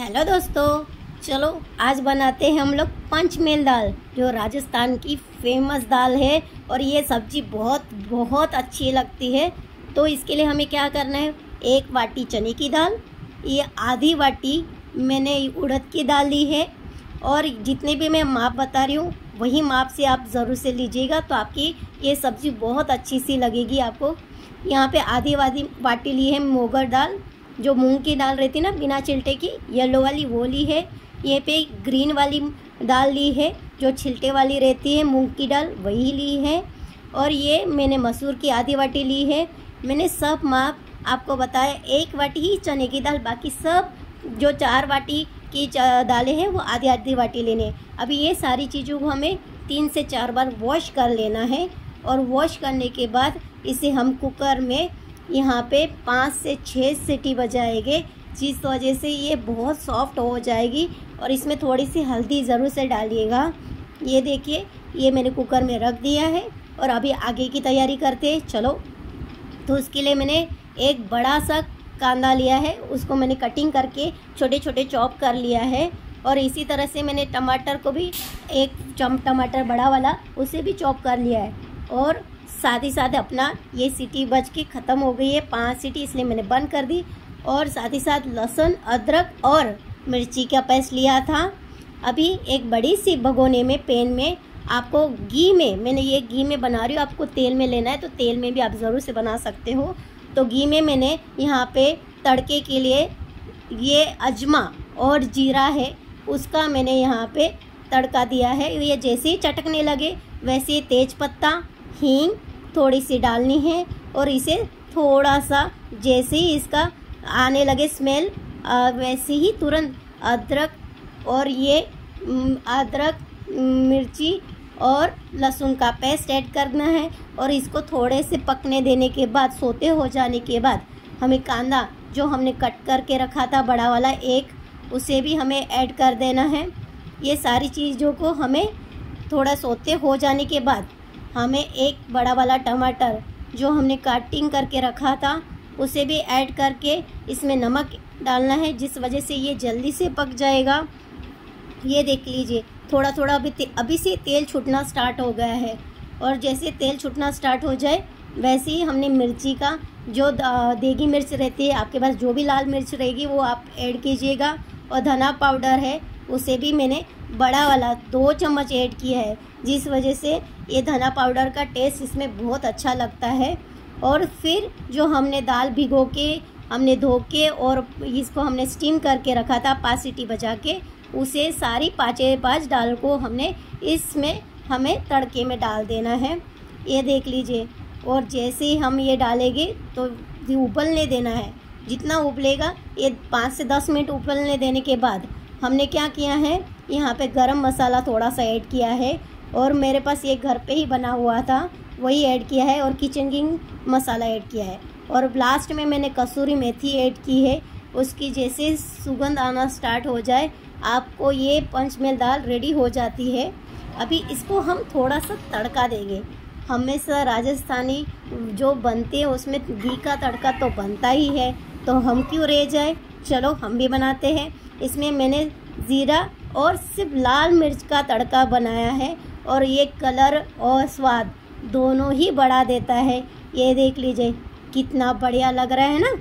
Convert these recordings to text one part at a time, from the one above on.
Hello दोस्तों, चलो, आज बनाते हैं हम लोग पंचमेल दाल, जो राजस्थान की फ़ेमस दाल है, और ये सब्ज़ी बहुत बहुत अच्छी लगती है। तो इसके लिए हमें क्या करना है, एक वाटी चने की दाल, ये आधी वाटी मैंने उड़द की दाल ली है, और जितने भी मैं माप बता रही हूँ, वही माप से आप ज़रूर से लीजिएगा तो आपकी ये सब्ज़ी बहुत अच्छी सी लगेगी आपको। यहाँ पे आधी वादी, वाटी ली है मोगर दाल जो मूंग की दाल रहती ना, बिना छिलटे की, येलो वाली वो ली है। ये पे ग्रीन वाली दाल ली है, जो छिलटे वाली रहती है, मूंग की दाल, वही ली है। और ये मैंने मसूर की आधी वाटी ली है। मैंने सब माप आपको बताया, एक वाटी ही चने की दाल, बाकी सब जो चार वाटी की दालें हैं, वो आधी आधी वाटी लेने अभी ये सारी चीज़ों को हमें तीन से चार बार वॉश कर लेना है। और वॉश करने के बाद इसे हम कुकर में यहाँ पे पाँच से छः सीटी बजाएँगे, जिस वजह से ये बहुत सॉफ्ट हो जाएगी और इसमें थोड़ी सी हल्दी ज़रूर से डालिएगा। ये देखिए, ये मैंने कुकर में रख दिया है और अभी आगे की तैयारी करते हैं। चलो तो उसके लिए मैंने एक बड़ा सा कांदा लिया है, उसको मैंने कटिंग करके छोटे छोटे चॉप कर लिया है और इसी तरह से मैंने टमाटर को भी एक चम टमाटर बड़ा वाला, उसे भी चॉप कर लिया है। और साथ ही साथ अपना ये सीटी बच के ख़त्म हो गई है, पाँच सीटी इसलिए मैंने बंद कर दी। और साथ ही साथ लहसुन, अदरक और मिर्ची का पेस्ट लिया था। अभी एक बड़ी सी भगोने में, पेन में, आपको घी में, मैंने ये घी में बना रही हूँ, आपको तेल में लेना है तो तेल में भी आप ज़रूर से बना सकते हो। तो घी में मैंने यहाँ पे तड़के के लिए ये अजमा और जीरा है, उसका मैंने यहाँ पे तड़का दिया है। ये जैसे ही चटकने लगे, वैसे तेज पत्ता हींग थोड़ी सी डालनी है और इसे थोड़ा सा जैसे ही इसका आने लगे स्मेल वैसे ही तुरंत अदरक और ये अदरक मिर्ची और लहसुन का पेस्ट ऐड करना है और इसको थोड़े से पकने देने के बाद, सोते हो जाने के बाद हमें कांदा जो हमने कट करके रखा था, बड़ा वाला एक, उसे भी हमें ऐड कर देना है। ये सारी चीज़ों को हमें थोड़ा सोते हो जाने के बाद हमें एक बड़ा वाला टमाटर जो हमने काटिंग करके रखा था, उसे भी ऐड करके इसमें नमक डालना है, जिस वजह से ये जल्दी से पक जाएगा। ये देख लीजिए थोड़ा थोड़ा अभी अभी से तेल छूटना स्टार्ट हो गया है। और जैसे तेल छूटना स्टार्ट हो जाए, वैसे ही हमने मिर्ची का जो देगी मिर्च रहती है, आपके पास जो भी लाल मिर्च रहेगी, वो आप ऐड कीजिएगा। और धना पाउडर है उसे भी मैंने बड़ा वाला दो चम्मच ऐड किया है, जिस वजह से ये धना पाउडर का टेस्ट इसमें बहुत अच्छा लगता है। और फिर जो हमने दाल भिगो के, हमने धो के और इसको हमने स्टीम करके रखा था, पाँच सीटी बजा के, उसे सारी पाँचे पाँच दाल को हमने इसमें हमें तड़के में डाल देना है। ये देख लीजिए, और जैसे ही हम ये डालेंगे तो उबलने देना है। जितना उबलेगा, ये पाँच से दस मिनट उबलने देने के बाद हमने क्या किया है? यहाँ पे गरम मसाला थोड़ा सा ऐड किया है और मेरे पास ये घर पे ही बना हुआ था, वही ऐड किया है और किचन किंग मसाला ऐड किया है। और लास्ट में मैंने कसूरी मेथी ऐड की है, उसकी जैसे सुगंध आना स्टार्ट हो जाए, आपको ये पंचमेल दाल रेडी हो जाती है। अभी इसको हम थोड़ा सा तड़का देंगे। हमेशा राजस्थानी जो बनते हैं, उसमें घी का तड़का तो बनता ही है तो हम क्यों रह जाए? चलो, हम भी बनाते हैं। इसमें मैंने ज़ीरा और सिर्फ़ लाल मिर्च का तड़का बनाया है और ये कलर और स्वाद दोनों ही बढ़ा देता है। ये देख लीजिए, कितना बढ़िया लग रहा है ना?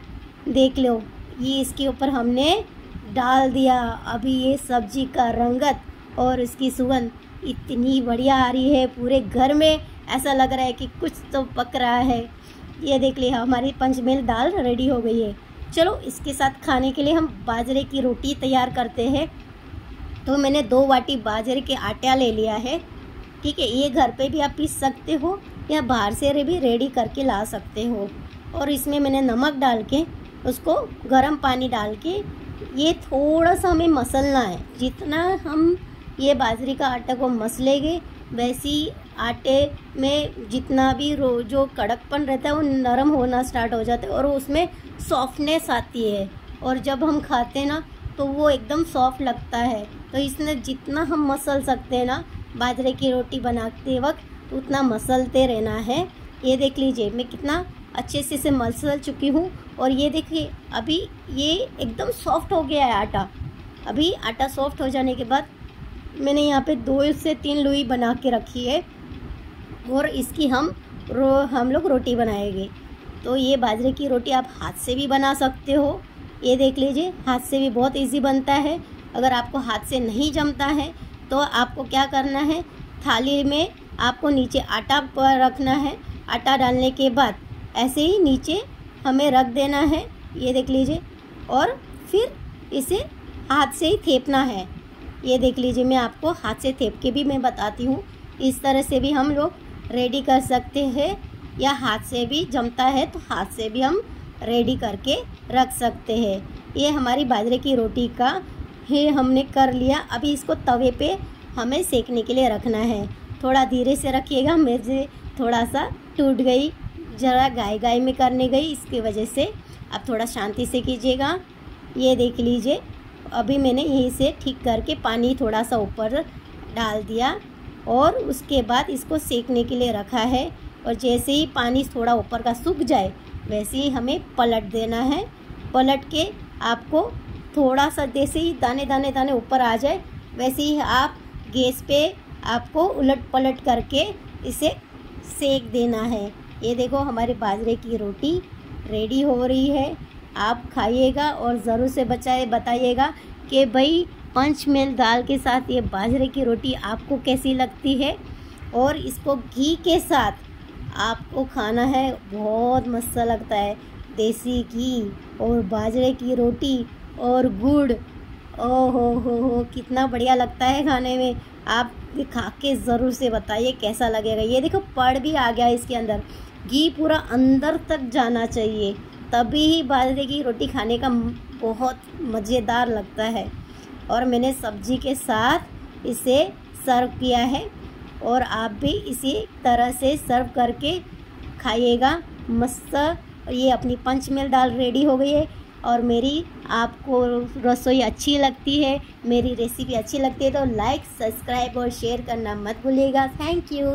देख लो, ये इसके ऊपर हमने डाल दिया। अभी ये सब्ज़ी का रंगत और इसकी सुगंध इतनी बढ़िया आ रही है पूरे घर में। ऐसा लग रहा है कि कुछ तो पक रहा है। ये देख लिया हमारी पंचमेल दाल रेडी हो गई है। चलो, इसके साथ खाने के लिए हम बाजरे की रोटी तैयार करते हैं। तो मैंने दो वाटी बाजरे के आटा ले लिया है। ठीक है, ये घर पे भी आप पीस सकते हो या बाहर से भी रेडी करके ला सकते हो। और इसमें मैंने नमक डाल के, उसको गर्म पानी डाल के, ये थोड़ा सा हमें मसलना है। जितना हम ये बाजरे का आटा को मसलेंगे, वैसी आटे में जितना भी रो, जो कड़कपन रहता है, वो नरम होना स्टार्ट हो जाता है और उसमें सॉफ्टनेस आती है। और जब हम खाते हैं ना तो वो एकदम सॉफ्ट लगता है। तो इसमें जितना हम मसल सकते हैं ना, बाजरे की रोटी बनाते वक्त उतना मसलते रहना है। ये देख लीजिए, मैं कितना अच्छे से इसे मसल चुकी हूँ। और ये देखिए, अभी ये एकदम सॉफ्ट हो गया है आटा। अभी आटा सॉफ्ट हो जाने के बाद मैंने यहाँ पे दो से तीन लुई बना के रखी है। और इसकी हम रो, हम लोग रोटी बनाएँगे। तो ये बाजरे की रोटी आप हाथ से भी बना सकते हो। ये देख लीजिए, हाथ से भी बहुत इजी बनता है। अगर आपको हाथ से नहीं जमता है तो आपको क्या करना है? थाली में आपको नीचे आटा पर रखना है। आटा डालने के बाद ऐसे ही नीचे हमें रख देना है, ये देख लीजिए। और फिर इसे हाथ से ही थेपना है। ये देख लीजिए, मैं आपको हाथ से थेप के भी मैं बताती हूँ। इस तरह से भी हम लोग रेडी कर सकते हैं, या हाथ से भी जमता है तो हाथ से भी हम रेडी करके रख सकते हैं। ये हमारी बाजरे की रोटी का है हमने कर लिया। अभी इसको तवे पे हमें सेकने के लिए रखना है। थोड़ा धीरे से रखिएगा मेरे थोड़ा सा टूट गई, ज़रा गाय गाय में करने गई, इसकी वजह से। अब थोड़ा शांति से कीजिएगा। ये देख लीजिए, अभी मैंने यहीं से ठीक करके पानी थोड़ा सा ऊपर डाल दिया। और उसके बाद इसको सेकने के लिए रखा है। और जैसे ही पानी थोड़ा ऊपर का सूख जाए, वैसे ही हमें पलट देना है। पलट के आपको थोड़ा सा, जैसे ही दाने दाने दाने ऊपर आ जाए, वैसे ही आप गैस पे आपको उलट पलट करके इसे सेक देना है। ये देखो हमारे बाजरे की रोटी रेडी हो रही है। आप खाइएगा और ज़रूर से बचाए, बताइएगा कि भाई पंच मेल दाल के साथ ये बाजरे की रोटी आपको कैसी लगती है? और इसको घी के साथ आपको खाना है, बहुत मस्त लगता है। देसी घी और बाजरे की रोटी और गुड़। ओ हो हो, कितना बढ़िया लगता है खाने में। आप खा के ज़रूर से बताइए कैसा लगेगा। ये देखो, पड़ भी आ गया इसके अंदर। घी पूरा अंदर तक जाना चाहिए। तभी ही बाजरे की रोटी खाने का बहुत मज़ेदार लगता है। और मैंने सब्ज़ी के साथ इसे सर्व किया है और आप भी इसी तरह से सर्व करके खाइएगा। मस्त ये अपनी पंचमेल दाल रेडी हो गई है और मेरी आपको रसोई अच्छी लगती है, मेरी रेसिपी अच्छी लगती है तो लाइक सब्सक्राइब और शेयर करना मत भूलिएगा। Thank you